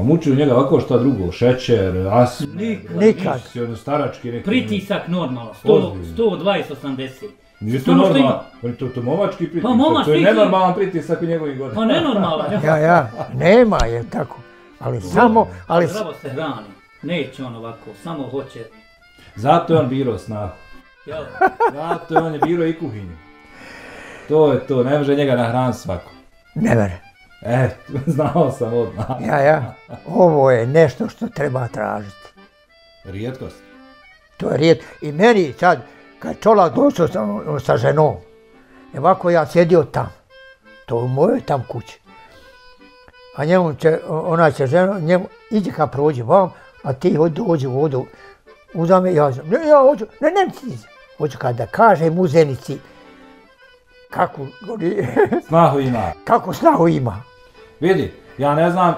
A mučio njega ovako šta drugo, šećer, as... Nikad. Si ono starački neki... Pritisak normalno, 100, Ozbiljno. 120, 80. Nije to ima- normalno, on je to, to momački pritisak, Pa to je nenormalan pritisak u njegovim godinama. Pa nenormalan, ja. Ja, ja, nema je tako. Ali samo, ali Zdravo se hrani. Neće on ovako, samo hoće. Zato je on birao snahu. Jel? Zato je on je birao i kuhinju. To je to, ne može njega nahraniti svako. ne vere. E, znao sam odmah. Ja, ja, ovo je nešto što treba tražiti. Rijetkost. To je rijet. I meni sad, kad čola došao sa, sa ženom, ovako ja sjedio tam, to u mojoj tam kući. A njemu će, ona će žena, njemu, iđi ka prođi vam, a ti hodi dođi u vodu, uzame, ja sam, ne, ja hoću, ne, ne, ti, hoću kad da kažem uzenici, kako, Snahu ima. kako snahu ima. Vidi, ja ne znam,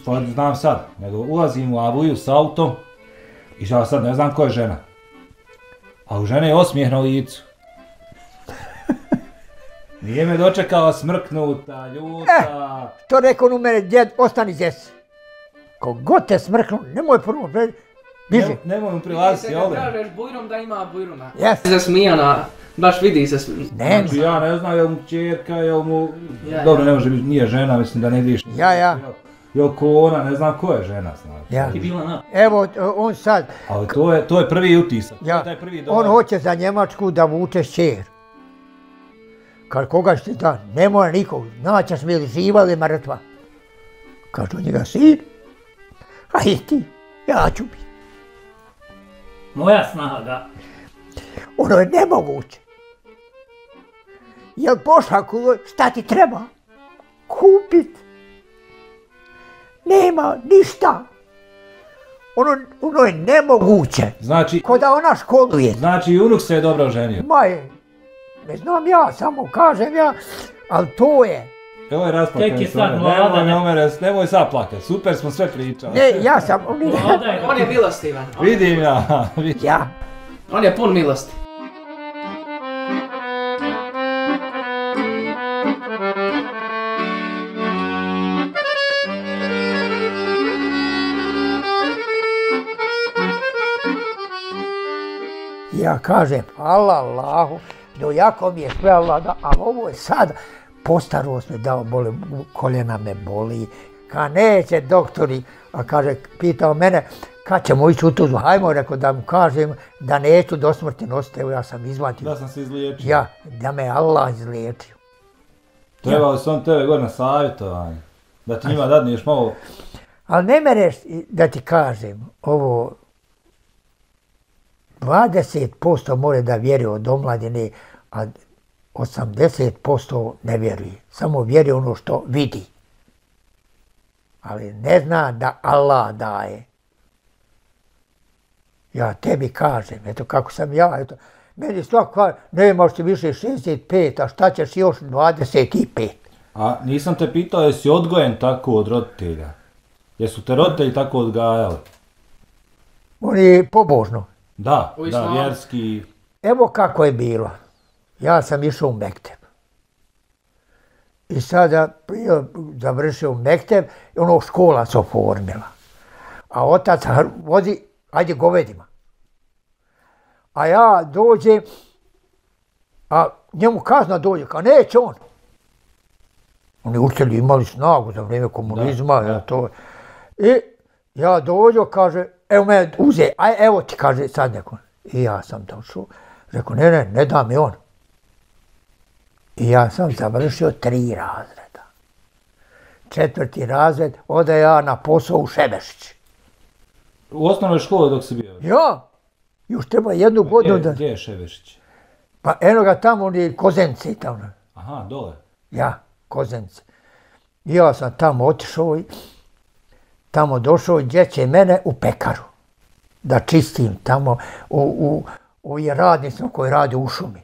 stvar znam sad, nego ulazim u avuju s autom i ja sad ne znam ko je žena. A u žene je osmijeh na licu. Nije me dočekala smrknuta, ljuta. To rekao u mene, djed, ostani zes. Kogod te smrknu, nemoj prvo, pred, biži. Ne, nemoj mu prilaziti, Ti jel? se kad kažeš bujrom da ima bujruma. Jes. Zasmijana, baš vidi se. sm- Ne, Znači ja ne znam jel mu čerka, jel mu... Ja, Dobro, ja. ne može biti, nije žena, mislim da ne vidiš. Ja, ja. Jel ko ona, ne znam ko je žena, znači. Ja. Ti bila na... Evo, on sad, Ali to je, to je prvi utisak. To ja, je taj prvi on dobar. hoće za Njemačku da vuče šćer. Kad koga ćete da, ne mora nikog, naćeš mi ili živa ili mrtva. Kažu njega, sin, a i ti, ja ću biti. Moja snaga. Ono je nemoguće. Jel pošla kulo, šta ti treba? Kupit. Nema ništa. Ono, ono je nemoguće. Znači, Ko da ona školuje. znači i unuk se je dobro oženio. Ma je, ne znam ja, samo kažem ja, ali to je. Evo je rasplakan. Tek je sad mlada, Nemoj, ne- nemoj, nemoj sad plakat, super smo sve pričali. Ne, ja sam, Vlada je On je milostivan. On, Vidim ja, vidim. ja, on je pun milosti. Ja kažem, hvala Allahu, do jako mi je sve Allah da, ali ovo je sad, po starost me dao, boli, koljena me boli, ka neće doktori, a kaže, pitao mene, kad ćemo ići u tuzu, hajmo, rekao da mu kažem da neću do smrti nositi, evo ja sam izvatio. Da sam se izliječio. Ja, da me Allah izliječio. Trebao sam tebe gore na savjetovanje. Da ti njima dadneš malo... Ali ne mereš da ti kažem, ovo 20% more da vjeruje od omladine, a 80% ne vjeruje. Samo vjeruje ono što vidi. Ali ne zna da Allah daje. Ja tebi kažem, eto kako sam ja, eto, meni svako kaže, nemaš ti više 65, a šta ćeš još 25? A nisam te pitao jesi odgojen tako od roditelja? Jesu te roditelji tako odgajali? On je pobožno. Da, U da, vjerski. Evo kako je bilo. Ja sam išao u Mekteb. I sada prije završio u Mekteb i ono škola se oformila. A otac vozi, ajde govedima. A ja dođem, a njemu kazna dođe, kao neće on. Oni učitelji imali snagu za vrijeme komunizma, Da, da, to. I ja dođu, kaže, evo me uze, aj evo ti, kaže, sad neko. I ja sam došao, rekao, ne, ne, ne da mi on. I ja sam završio tri razreda. Četvrti razred, ode ja na posao u Šebešić. U osnovnoj školi dok si bio. Ja, još treba jednu godinu Gdje, da... gdje je Ševešić? Pa eno ga tamo, on je Kozenci tamo. Aha, dole. Ja, Kozence. I ja sam tamo otišao i tamo došao gdje će mene u pekaru. Da čistim tamo u, u, u je radnicima koji rade u šumi.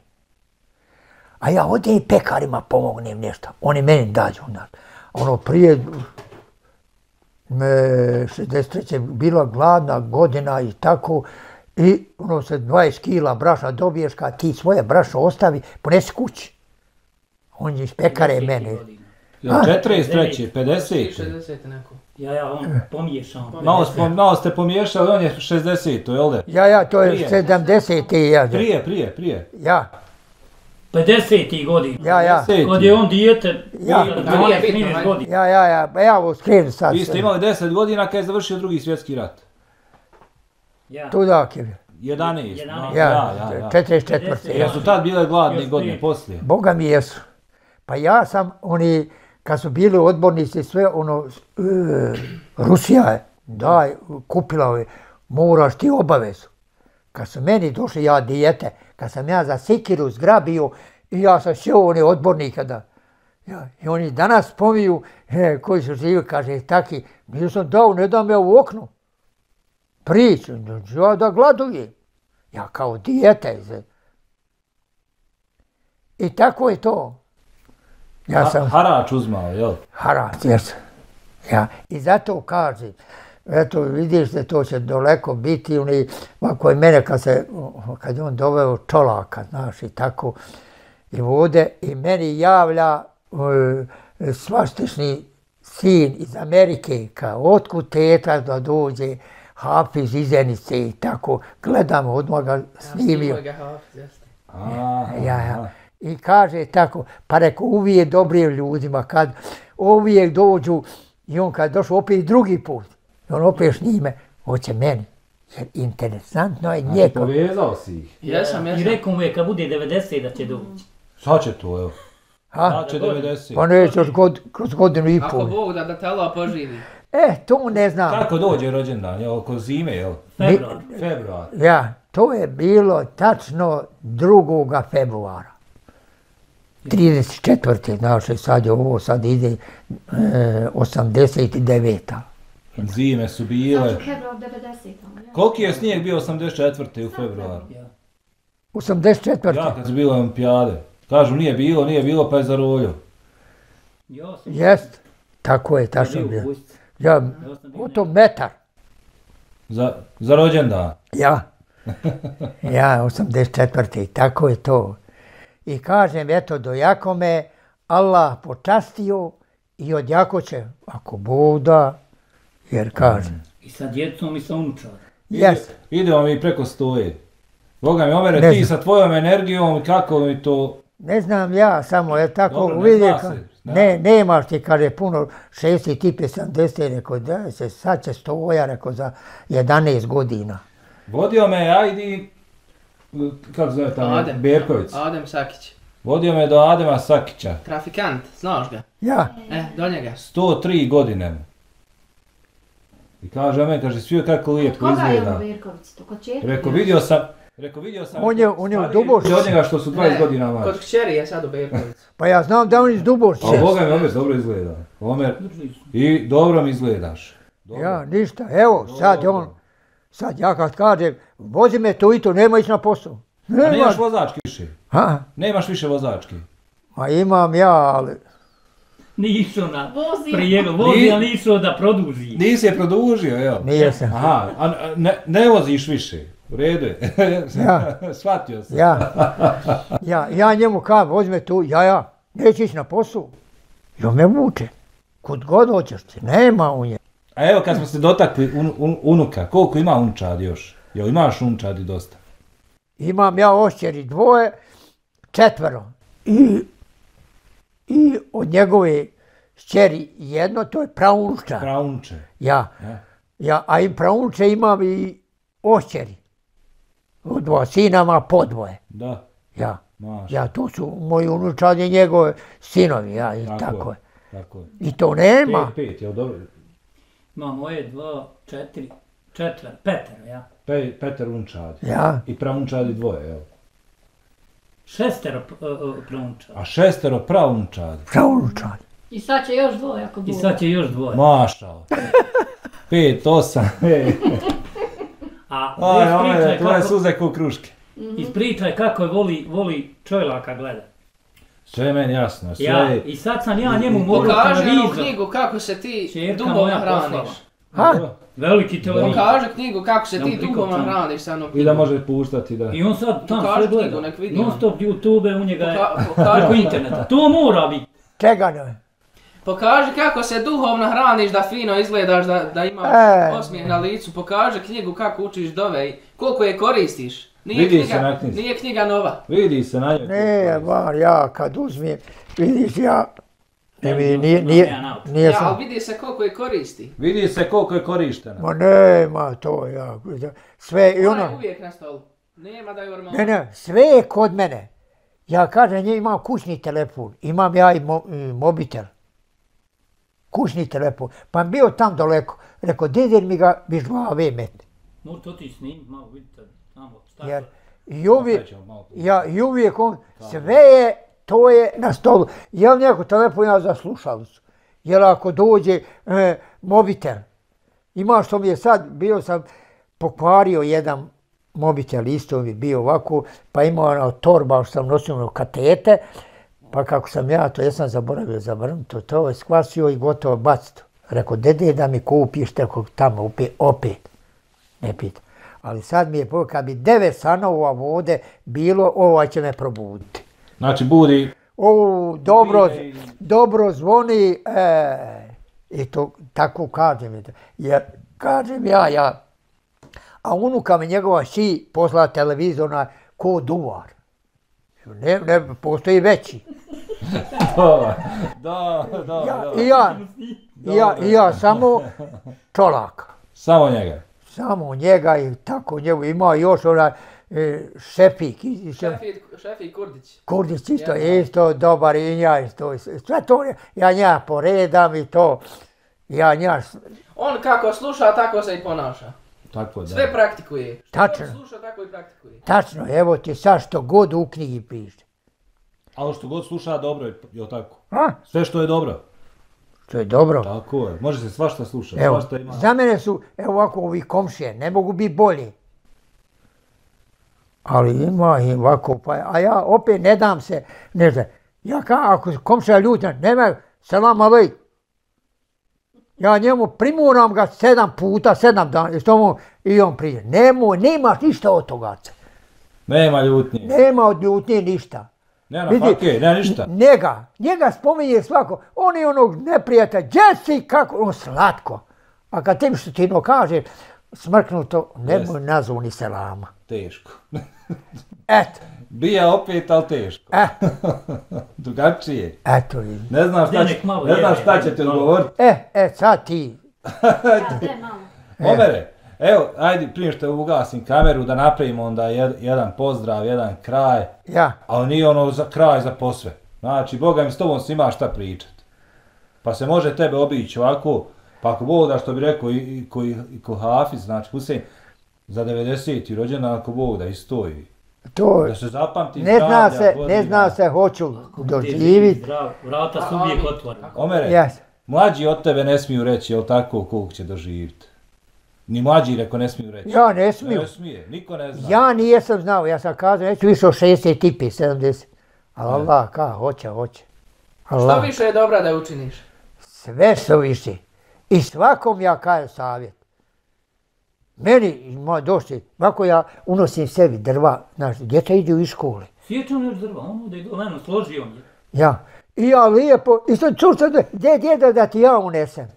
A ja odem i pekarima pomognem nešto. Oni meni dađu. na- Ono prije me 63. bila gladna godina i tako i ono se 20 kila brašna dobiješ kad ti svoje brašno ostavi, ponesi kući. On je iz pekare mene. 43. 50. 60 neko. Ja, ja, on pomiješao. Malo, smo, malo ste pomiješali, on je 60. jel da? Ja, ja, to je Prije. 70. Ja, Prije, prije, prije. ja, 50. godina. ja, ja, 50. Kad je on dijete, Ja. bio Da, nije 12, bitno, 13 ajde. godina. ja, ja, ja, pa ja ovo skrenem sad. Vi ste imali 10 godina kad je završio drugi svjetski rat. Ja. Tudak je. 11. 11. no, Ja, ja, ja, ja. 44. Ja. Jer su tad bile gladne Još godine prije. poslije. Boga mi jesu. Pa ja sam, oni, kad su bili odbornici, sve ono, e, Rusija je, daj, kupila je, moraš ti obavezu. Kad su meni došli, ja dijete, kad sam ja za Sikiru zgrabio, i ja sam sjeo one odbornika da, ja, i oni danas pomiju, e, koji su živi, kaže, taki, mi sam dao, ne dam ja u oknu. Priču, ja da gladujem. Ja kao dijete, I tako je to. Ja Ha- sam Harač uzmao, jel? harac, jesam. Ja, I zato kažem, eto vidiš da to će daleko biti, oni, ovako je mene kad, se, kad je on doveo čolaka, znaš, i tako, i vode, i meni javlja e, svaštišni sin iz Amerike, kao otkud teta da dođe, Hafiz iz Zenice i tako, gledamo, odmah ga snimio. Snimio ga Hafiz, jeste. Aha, Ja, ja. I kaže tako, pa reko uvijek dobrim ljudima, kad uvijek dođu i on kad došao opet drugi put, i on opet s njime, hoće meni. Jer interesantno je Znači, njeko. povezao si ih. Jesam, I jesam. rekao mu je kad bude 90 da će doći. Sad će to, evo. Ha? Sad će 90. Pa neće još god, kroz godinu i Ako pol. Bog da, da te Allah poživi. E, to ne znam. Kako dođe rođendan, jel? Oko zime, jel? Februar. Februar. Ja, to je bilo tačno 2. februara. 34. Znači, sad je ovo, sad ide e, 89. Zime su bile. Znači, februar 90. Ja. Koliki je snijeg bio 84. u februaru? Ja. 84. Ja, kad su bile olimpijade. Kažu, nije bilo, nije bilo, pa je zarolio. Ja sam Jest, tako je, tačno u bilo. Ja, o to metar. Za, za rođendan. Ja. Ja, 84. Tako je to. I kažem, eto, do jako me Allah počastio i od jako će, ako Bog da, jer kažem. I sa djecom i sa unučarom. Jes, Idemo mi preko stoje. Boga mi, Omere, Ne ti znam. sa tvojom energijom, kako mi to... ne znam ja, samo je tako, Dobro, ne vidi, zna ka- ne, nemaš ti, kaže, puno, 60 tipe 70, rekao, da se, sad će stoja, rekao, za 11 godina. Vodio me, ajdi, kako se zove tamo, Adem. Berković. Adem Sakić. Vodio me do Adema Sakića. Trafikant, znaš ga? Ja, E, do njega. 103 godine. I kaže me, kaže, svi kako Kod lijepo koga je izgleda. ovo Berković? To kod čerke? Rekao, vidio sam, rekao, vidio sam... On je- on je u ljudi Od njega što su 20 Ne, godina Kod mlađi. kćeri je sad u Berkovicu. pa ja znam da on iz Dubošća. A Boga mi, Omer, dobro izgleda. Omer, i dobro mi izgledaš. Dobro. Ja, ništa, evo, sad Dobro. on, sad ja kad kažem, vozi me to i to, nema ići na posao. A Nema. nemaš vozački više. Ha, Nemaš više vozački. ma imam ja, ali, išao na Vozi. prijego, vozi, ali išao da produži. Nisi je produžio, jel? nije sam. Aha, a a ne, ne voziš više. U redu je. Ja. Shvatio sam. Ja, ja, ja njemu kažem, vozi me tu, ja, ja, neće ići na posao. On me vuče. Kud god hoćeš ti, nema u nje. A evo kad smo se dotakli un, un, unuka, koliko ima unčadi još? Jel imaš unčadi dosta? Imam ja ošćeri dvoje, četvero. I, I od njegove šćeri jedno, to je praunča. Praunče. Ja, Ja. ja, a i praunče imam i ošćeri. Od dva sinama po dvoje. Da, Ja, maš. ja, to su moji unučadi njegove sinovi, ja, i tako, je. Tako je. I to nema. Pet, pet, jel dobro? Ma moje dva, četiri, četvr, petero, ja. Pe, Petar unčadi. Ja, I praunčadi dvoje, jel? Šestero uh, pronča. A šestero praunčadi. praunčadi. I sad će još dvoje ako I bude. sad će još dvoje. Mašao. Pet, osam. ej. A Aj, ispričaj tvoje kako, suze ko kruške. ispričaj kako je voli, voli čojlaka gleda. Sve je meni jasno, sve Ja, i sad sam ja njemu morao Pokaže onu televizor. knjigu kako se ti duhovno moja hraniš. Ha? Veliki televizor. Pokaže knjigu kako se ti duhovno hraniš sa onom I da može puštati, da... I on sad tam Pokaži sve knjigu, gleda. nek vidi Non on. stop YouTube u njega je Poka- pokaži. preko interneta. To mora biti. Čega ne? Pokaži kako se duhovno hraniš da fino izgledaš, da, da imaš E. osmijeh na licu. Pokaži knjigu kako učiš dove i koliko je koristiš. Nije, Vidi se knjiga, na knjizi. nije knjiga nova. Vidi se na njoj. Ne, bar ja kad uzmijem, vidiš ja, ne, Ne, mi, no, nije, nije, ja naučim. nije Ja, vidi se koliko je koristi. Vidi se koliko je korištena. ma nema to ja, sve i Ona je ono, uvijek na stolu. Nema da je normalno. ne, ne, sve je kod mene. Ja kažem, ja imam kućni telefon, imam ja i, mo, i mobitel. Kućni telefon, pa bio tam daleko. Rekao, dede mi ga biš glave metne. Možete otići snimiti malo, vidite tamo. Šta Jer to? i uvijek, ja, i uvijek on, sve je, to je na stolu. Ja neko telefon ja za slušalicu. Jer ako dođe e, mobitel, ima što mi je sad, bio sam pokvario jedan mobitel, isto mi bio ovako, pa imao ono torba što sam nosio ono katete, pa kako sam ja to, ja sam zaboravio zavrnuti, to, to je skvasio i gotovo bacito. Rekao, dede da mi kupiš tako tamo opet, opet. Ne pita. Ali sad mi je povijek, kad bi devet sanova vode bilo, ovaj će me probuditi. Znači budi, O, dobro, dobro zvoni, e, i to tako kažem. eto. Jer kažem ja, ja, a unuka mi njegova ši posla televizor na ko duvar. Ne, ne, postoji veći. Da, da, da, Ja, da. I ja, i ja, i ja samo čolaka. Samo njega. Samo njega i tako njegu ima još onaj e, šepik. i- i še- Šefi, šefi Kurdić. Kurdić isto Ja. je isto dobar i ja isto. Sve to ja nja poredam i to. Ja nja, On kako sluša, tako se i ponaša. Tako da. Sve praktikuje. Što Tačno. sluša, tako i praktikuje. tačno, evo ti sad što god u knjigi piše. Ali što god sluša dobro je, jel tako? A? Sve što je dobro. To je dobro. Tako je. Može se svašta slušati. Evo, Svašta ima. za mene su, evo ovako, ovi komšije, ne mogu biti bolji. Ali ima i ovako, pa, a ja opet ne dam se, ne znam, ja ka, ako komšija ljuta, nema, selam alej. Ja njemu primuram ga sedam puta, sedam dana, i, što mu, i on prije. Nemo, nemaš ništa od toga. Nema ljutnje. Nema od ljutnje ništa. Nema Vidi, fake, nema ništa. Njega, njega spominje svako. On je onog neprijatelja. Gdje si, kako? On slatko. A kad tim što ti no kaže, smrknuto, nemoj Jeste. nazvu ni selama. Teško. Eto, Bija opet, ali teško. e, Drugačije. eto. i- Ne znam šta, Ne, će, ne znam šta će ti odgovoriti. E, e, sad ti. Ja, de malo. Omere, evo, ajde prije što ugasim kameru da napravimo onda jed, jedan pozdrav, jedan kraj, Ja, ali nije ono za kraj za posve. Znači, Boga mi s tobom se ima šta pričat. Pa se može tebe obići ovako, pa ako Bog da što bi rekao i, i, ko, i ko Hafiz, znači Husein, za 90. rođendan ako Bog da istoji. to Da se zapamti ne zna zdravlja, se, ne godina. zna se hoću doživit. Vrata su uvijek otvorena. Omere, Jes. mlađi od tebe ne smiju reći, jel tako, koliko će doživjeti. Ni mlađi reko ne smiju reći. Ja ne smiju. Ne smije, niko ne zna. Ja nijesam znao, ja sam kazao, neću više od 60 tipi, 70. Ali Allah, ka, hoće, hoće. Što Allah. više je dobra da učiniš. Sve što više. I svakom ja kajem savjet. Meni, moj došli, ovako ja unosim sebi drva, znaš, djeca idu iz škole. Sjeća on još drva, on ovdje je leno složio on je. Ja. I ja lijepo, i sad čuo sam, gdje djeda da ti ja unesem?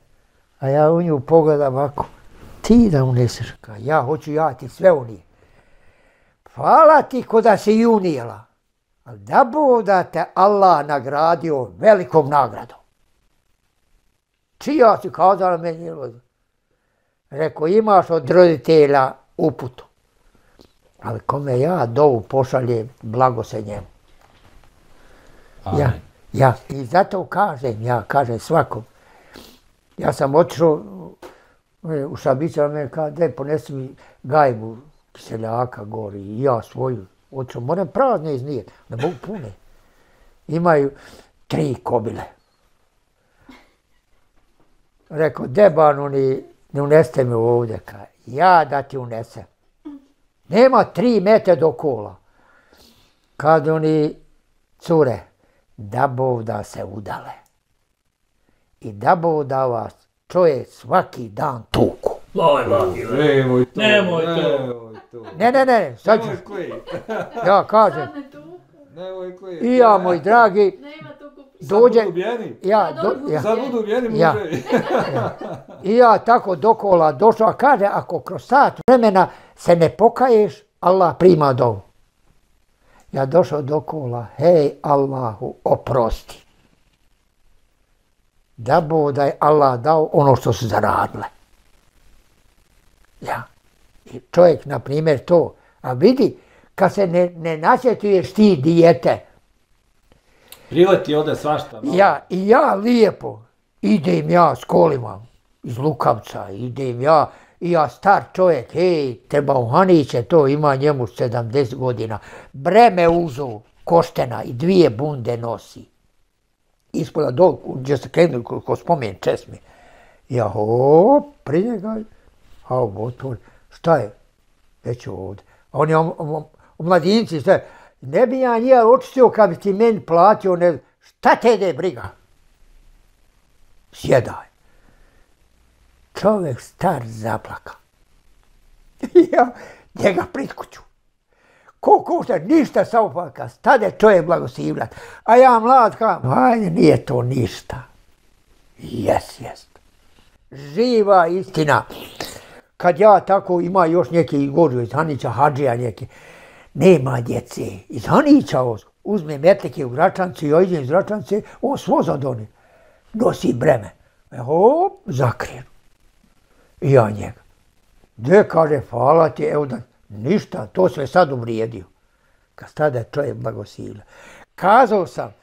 A ja u nju pogledam ovako, ti da uneseš, ka, ja hoću ja ti sve unije. Hvala ti ko da si i unijela. Ali da bo da te Allah nagradio velikom nagradom. Čija si kazala meni? Rekao, imaš od roditelja uputu. Ali kome ja dovu pošaljem, blago se njemu. Ja, ja, i zato kažem, ja kažem svakom. Ja sam otišao E, u Šabića, on me kaže, daj, ponesi mi gajbu kiseljaka gori, i ja svoju. Oću, moram prazne iznijeti, ne mogu pune. Imaju tri kobile. Rekao, debanu ni, ne uneste mi ovdje, ka. Ja da ti unesem. Nema tri mete do kola. Kad oni cure, da bov da se udale. I da vas čovjek svaki dan tuku. Loj, loj, loj. Nemoj to, Nemoj to. nemoj to. Ne, ne, ne, ne, sad ću, ja kažem, nemoj koji. i ja, moj dragi, nema dođe, Sad budu ubijeni. ja, do, ja, Sad budu ubijeni Ja. muževi. I ja tako dokola došao, a kaže, ako kroz sat vremena se ne pokaješ, Allah prima dovu. Ja došao dokola, hej Allahu, oprosti. Da bo da je Allah dao ono što su zaradile. Ja. I čovjek, na primjer, to. A vidi, kad se ne, ne nasjetuješ ti dijete, Prileti ode svašta. malo. ja, i ja lijepo idem ja s kolima iz Lukavca, idem ja, i ja star čovjek, hej, treba u Haniće, to ima njemu 70 godina. Breme uzo, koštena i dvije bunde nosi. Ispoda dol, gdje se krenu, ko, ko spomen česmi. Ja, hop, prije njega, a otvor, šta je? Već ovdje. A oni om, om, mladinci, šta je? Ne bi ja nije očistio kad bi ti meni platio, ne, šta te ne briga? Sjedaj. Čovjek star zaplaka. ja njega pritkuću. Ko košta, ništa samo pa kad stade čovjek blagoslivljat. A ja mlad kam, hajde, nije to ništa. Jes, jes. Živa istina. Kad ja tako ima još neki gođu iz Hanića, Hadžija neki, nema djece. Iz Hanića uzme metlike u Gračanci, ja idem iz Gračanci, on svo zadoni. Nosi breme. E, hop, zakrenu. I ja njega. Gdje kaže, hvala ti, evo da, ništa, to se sad uvrijedio. Kad tada čovjek blagosilja. Kazao sam,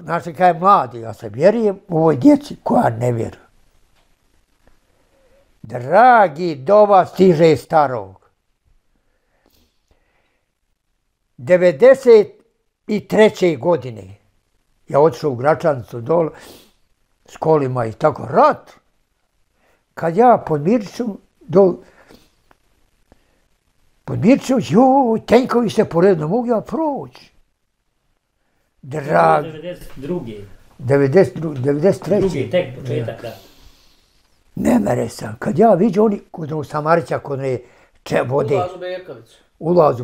znači kad je mladi, ja se vjerujem u ovoj djeci koja ne vjeruje. Dragi, do vas stiže starog. 93. godine ja otišao u Gračanicu dol s kolima i tako, rat. Kad ja pod Mirčom dol, pod Mirčom, joj, tenkovi se pored, ne mogu ja proći. Drag, 92. 92, Drugi, 93. tek početak. Ne mere sam. Kad ja viđu oni kod onog Samarića, kod one če vode, Ulazu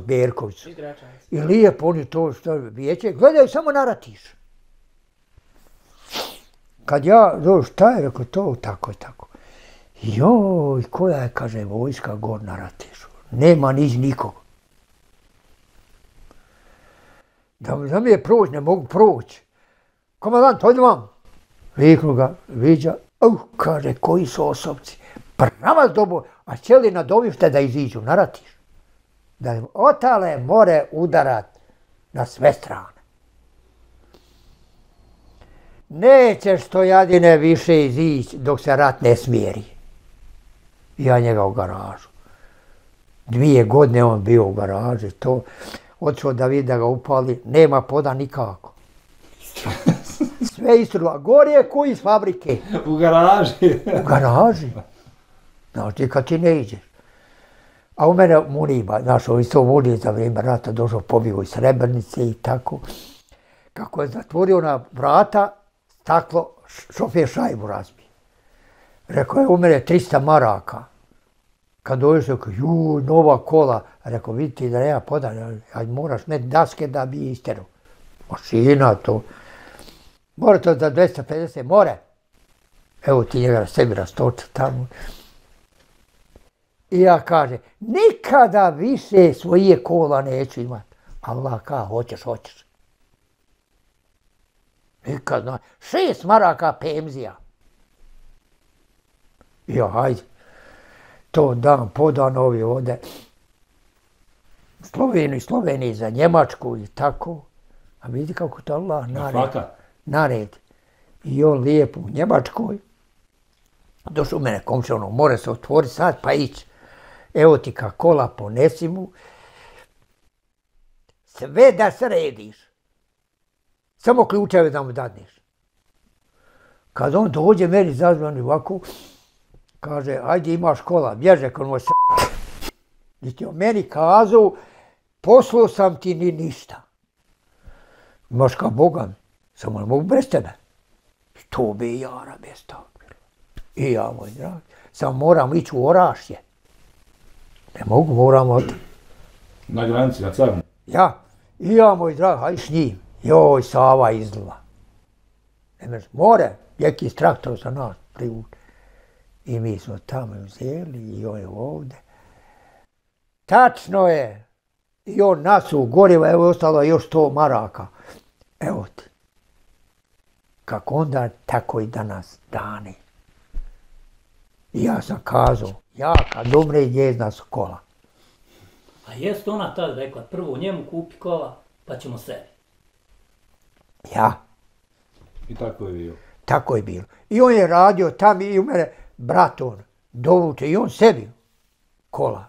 Berković. ulazu Gračanac. I lijepo oni to što vijeće, gledaju samo naratiš. Kad ja, do, šta je, rekao, to tako i tako. Joj, koja je, kaže, vojska gor na ratišu. Nema niz nikog. Da, da mi je proć, ne mogu proći. Komandant, hojde vam. Viknu ga, viđa, uh, kaže, koji su osobci. Prava dobo, a cijeli na dovište da iziđu, naratiš da im otale more udarat na sve strane. Nećeš to jadine više izići dok se rat ne smjeri. Ja njega u garažu. Dvije godine on bio u garaži, to otišao da vidi da ga upali, nema poda nikako. Sve istrulo, a gore je koji iz fabrike? U garaži. U garaži. Znači, kad ti ne iđeš. A u mene Muniba, znaš, on isto voli za vrijeme rata, došao, pobjegao iz Srebrnice i tako. Kako je zatvorio na vrata, staklo, šofer šajbu razbije. Rekao je, u mene 300 maraka. Kad dođeš, rekao, ju, nova kola. Rekao, vidite da nema podan, a moraš met daske da bi istero. Mašina to. Mora to za 250, more. Evo ti njega sebi rastoča tamo. I ja kaže, nikada više svoje kola neću imati. Allah ka, hoćeš, hoćeš. Nikad, no. Šest maraka pemzija. I ja, hajde. To dan po dan ovi ovde. Sloveniji, Sloveniji za Njemačku i tako. A vidi kako to Allah naredi nared. I on lijepo u Njemačkoj. Došao u mene komšija, ono, mora se otvoriti sad pa ići. Evo ti ka kola, ponesi mu. Sve da središ. Samo ključeve da mu dadneš. Kad on dođe meni zazvan ovako, kaže, ajde imaš kola, bježe kod moj s***. Niti on meni kazao, poslao sam ti ni ništa. Imaš kao Boga, samo ne mogu bez tebe. I to bi jara bez toga. I ja, moj drag, samo moram ići u Orašje. Ne mogu, moram od... Na granici, na carnu. Ja, i ja, moj drag, hajde s njim. Joj, Sava izlila. Ne može, more, neki traktor za nas privuče. I mi smo tamo uzeli i on je ovde. Tačno je. I on nas u goriva, evo je ostalo još to maraka. Evo ti. Kako onda, tako i danas dani. I ja sam kazao, ja kad umre njezna su kola. A jest ona tad rekla, prvo njemu kupi kola, pa ćemo sebi. Ja, I tako je bio. tako je bilo. I on je radio tam i u mene, brat on, dovuče i on sebi kola.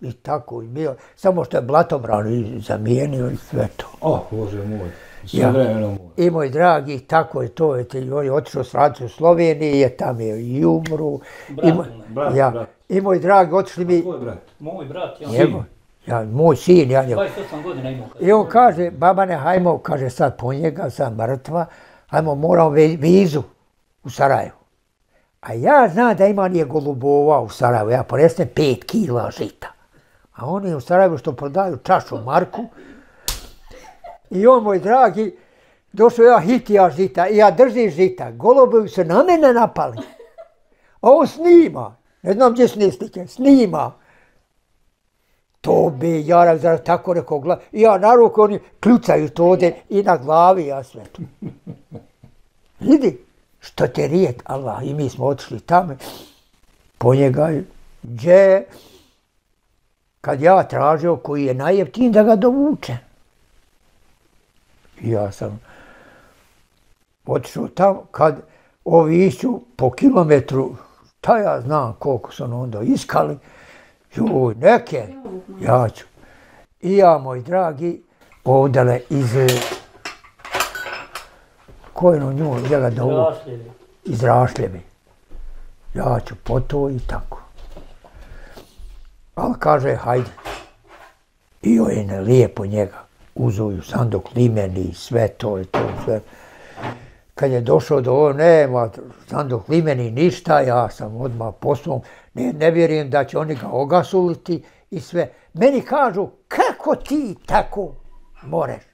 I tako je bilo. Samo što je blatomran i zamijenio i sve to. Oh, Bože moj. Sve Ja. vremeno moj. I moj dragi, tako je to, je, on je otišao s radicom u Sloveniji, je tam je i umru. Brat I moj, mu je. Brat, ja, brat. I moj dragi, otišli mi, Tvoj brat. Moj brat, ja, njegov, ja, moj sin, ja njegov. 28 godina imao. I on kaže, babane, hajmo, kaže sad po njega, sad mrtva, hajmo, moramo ve- vizu u Sarajevu. A ja znam da ima nije golubova u Sarajevu, ja ponesem pet kila žita. A oni u Sarajevu što prodaju čašu Marku. I on, moj dragi, došao ja hitija žita i ja držim žita. Golubovi se na mene napali. A on snima. Ne znam gdje snistike. Snima. To bi ja zar tako rekao gla... I ja na ruku oni kljucaju to ovdje i na glavi ja sve to. Vidi, što te rijet, Allah, i mi smo otišli tamo, po njega, gdje, kad ja tražio koji je najjeftin da ga dovuče. Ja sam otišao tamo, kad ovi išću po kilometru, šta ja znam koliko su ono onda iskali, joj, neke, ja ću. I ja, moj dragi, ovdje iz, ko je ono nju, gdje ga dovu, Rašljevi. iz Rašljeve. Ja ću po to i tako. Ali kaže, hajde. I on je lijepo njega. Uzuju sandok limeni i sve to i to sve. Kad je došao do ovo, nema sandok limeni ništa, ja sam odmah poslom, ne, ne vjerujem da će oni ga ogasuliti i sve. Meni kažu, kako ti tako moreš?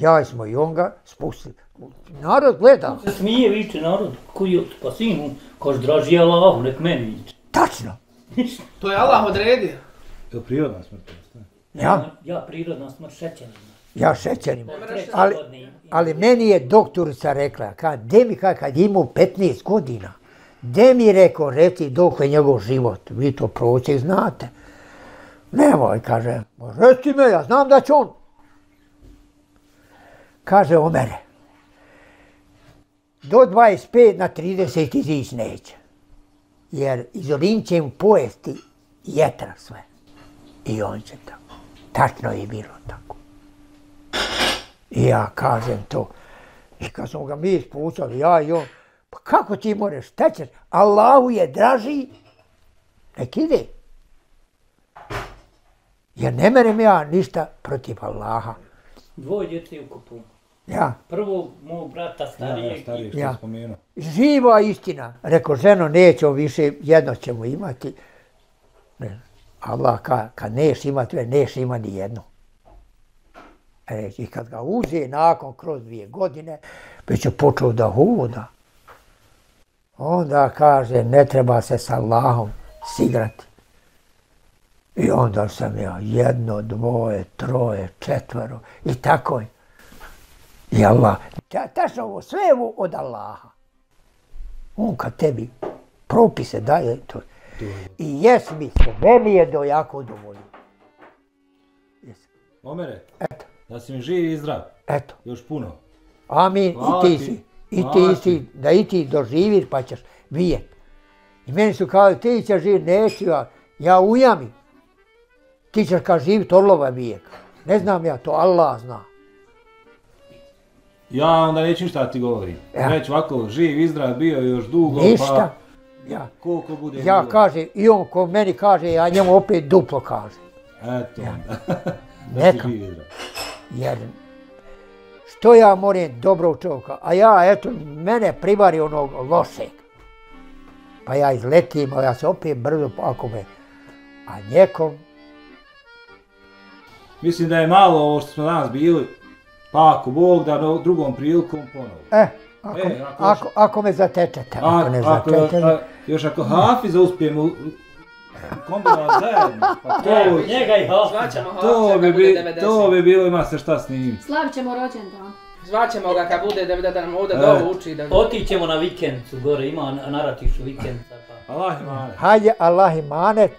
Ja smo i on ga spustili. Narod gleda. Se smije, viče narod, koji je, pa sinu, kaže, draži Allahu, nek meni viče. Tačno. To je Allah odredio. Je li prirodna smrtnost? ne? Ja, Ja prirodna smrt šećerima. ja. Treći Ali, ali meni je doktorica rekla, kad, de mi kad, kad je imao 15 godina, de mi rekao, reci dok je njegov život, vi to prosjek znate. Nemoj, kaže, "Ma reci me, ja znam da će on. Kaže Omer, do 25 na 30 izić neće. Jer izolin će im pojesti jetra sve. I on će tako. Tačno je bilo tako. I ja kažem to. I kad smo ga mi ispucali, ja i on, pa kako ti moreš, šta ćeš? Allahu je draži, nek ide. Jer ne merem ja ništa protiv Allaha. Dvoje djece u kupu. Ja, Prvo mog brata Ja, ja, starijeg. što Ja. spomenuo. živa istina. Rekao, ženo, nećemo više, jedno ćemo imati. Ne. Allah, ka, kad neš imati, dve, neš ima ni jedno. Reći, i kad ga uze nakon kroz dvije godine, već je počeo da hoda. Onda kaže, ne treba se sa Allahom sigrati. I onda sam ja jedno, dvoje, troje, četvero i tako je. I Allah, ta, tačno ovo, sve ovo od Allaha. On kad tebi propise daje to. I jes mi se, meni je do jako dovoljno. Jes. Omere, Eto, da si mi živ i zdrav. eto. Još puno. Amin, Hvala i ti ti. si. I Hvala ti ti. si, da i ti doživiš pa ćeš vijet. I meni su kao, ti ćeš živjeti, neću ja, ja ujami. Ti ćeš kao živjeti orlova vijeka. Ne znam ja to, Allah zna. Ja onda neću ništa ti govorim. Ja. Ja. Reći ovako, živ i zdrav bio još dugo, Ništa. pa Ja, koliko bude ja bilo. kažem, i on ko meni kaže, ja njemu opet duplo kažem. Eto onda. da Neka. si živ. Jer što ja moram dobrog čovjeka, a ja, eto, mene privari onog lošeg. Pa ja izletim, a ja se opet brzo, ako me, a njekom, Mislim da je malo ovo što smo danas bili, pa ako Bog da no, drugom prilikom ponovo. eh, Ako, E, ako- ako, ako me zatečete, ako A, ne ako, zatečete. a, još ako Hafiza uspijemo u- u- kombinovat zajedno, pa to, njega i Hafiza. Zvaćemo to, bi, bi, bude 90. to bi bilo, ima se šta snimiti. Slavit ćemo rođendan. Zvaćemo ga kad bude 90 da nam ovdje E. dovu uči. Da... Otićemo na vikendicu gore, ima na naratišu vikendica. Pa. Allah imane. Hajde Allah i manet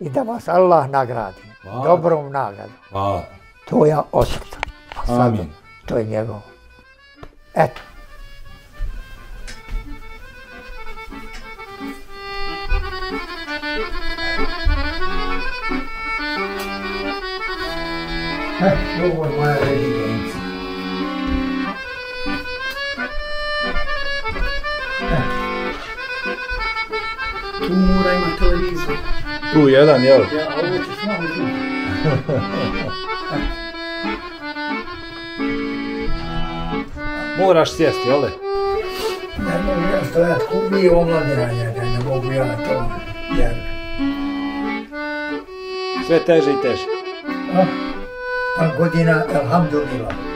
i da vas Allah nagradi. Hvala. Dobrom nagradu. Hvala. To ja osjećam. A sad, Amin. to je njegovo. Eto. E, ovo je moja rezidencija. Tu mora ima televizor. Tu jedan, jel? Ja, ovo. Moraš sjesti, jel? Ne mogu ja stojat kubi omladinanja, ne, ne mogu ja to. Jer, Sve teže i teže. a, pa godina, alhamdulillah.